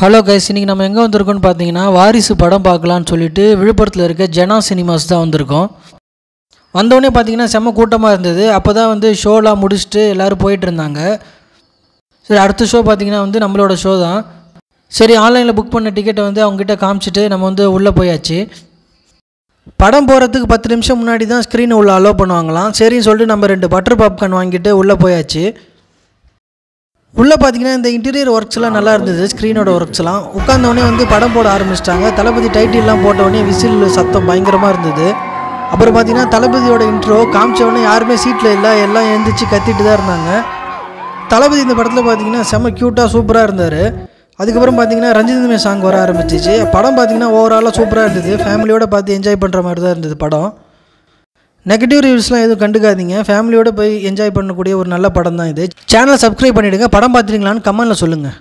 Hello guys இன்றைக்கி நம்ம எங்கே வந்திருக்கோம்னு பார்த்தீங்கன்னா வாரிசு படம் பார்க்கலான்னு சொல்லிட்டு விழுப்புரத்தில் இருக்க ஜெனா சினிமாஸ் தான் வந்திருக்கோம். வந்தோடனே பார்த்தீங்கன்னா செம்ம கூட்டமாக இருந்தது. அப்போ தான் வந்து ஷோலாம் முடிச்சுட்டு எல்லோரும் போயிட்டு இருந்தாங்க. சரி அடுத்த ஷோ பார்த்தீங்கன்னா வந்து நம்மளோட ஷோ தான். சரி ஆன்லைனில் புக் பண்ண டிக்கெட்டை வந்து அவங்ககிட்ட காமிச்சிட்டு நம்ம வந்து உள்ளே போயாச்சு. படம் போகிறதுக்கு பத்து நிமிஷம் முன்னாடி தான் ஸ்க்ரீனை உள்ளே அலோவ் பண்ணுவாங்களாம். சரின்னு சொல்லிட்டு நம்ம ரெண்டு பட்டர் பாப்கார்ன் வாங்கிட்டு உள்ளே போயாச்சு. உள்ளே பார்த்தீங்கன்னா இந்த இன்டீரியர் ஒர்க்ஸ்லாம் நல்லா இருந்தது ஸ்க்ரீனோட ஒர்க்ஸ்லாம் உட்காந்தோடனே வந்து படம் போட ஆரம்பிச்சிட்டாங்க. தளபதி டைட்டில்லாம் போட்டோடனே விசில் சத்தம் பயங்கரமாக இருந்தது. அப்புறம் பார்த்தீங்கன்னா தளபதியோட இன்ட்ரோ காமிச்சவொடனே யாருமே சீட்டில் இல்லை எல்லாம் எழுந்திரிச்சு கத்திட்டு தான் இருந்தாங்க. தளபதி இந்த படத்தில் பார்த்தீங்கன்னா செம்ம க்யூட்டாக சூப்பராக இருந்தார். அதுக்கப்புறம் பார்த்தீங்கன்னா ரஞ்சிதமே சாங் வர ஆரம்பிச்சிச்சு. படம் பார்த்தீங்கன்னா ஓவராலாக சூப்பராக இருந்தது. ஃபேமிலியோடு பார்த்து என்ஜாய் பண்ணுற மாதிரி தான் இருந்தது படம். நெகட்டிவ் ரிவ்யூஸ்லாம் எதுவும் கண்டுக்காதீங்க. ஃபேமிலியோட போய் என்ஜாய் பண்ணக்கூடிய ஒரு நல்ல படம் தான் இது. சேனலை சப்ஸ்கிரைப் பண்ணிவிடுங்க படம் பார்த்துருங்களான்னு கமெண்ட்டில் சொல்லுங்கள்